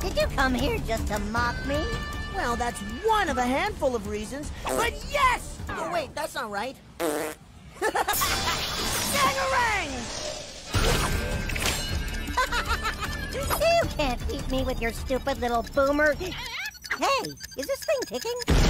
Did you come here just to mock me? Well, that's one of a handful of reasons, but yes! Oh, wait, that's not right. Bangarang! You can't beat me with your stupid little boomer. Hey, is this thing ticking?